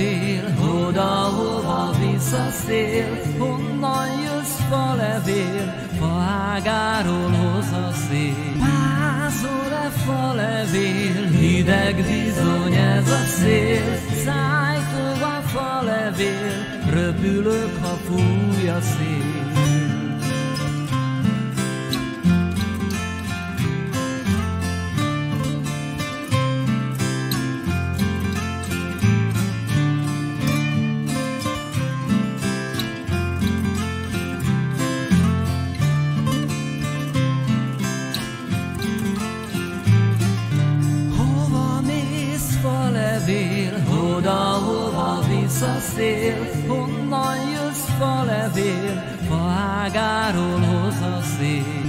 levél, oda, hova visszaszél, honnan jössz fa levél, faágáról hoz a szél. Pázol-e fa levél, hideg bizony ez a szél, szájtó a fa levél, röpülök, ha fúj a szél. Levél, oda, hova visszaszél, honnan jössz fa levél, fa ágáról hoz a szél.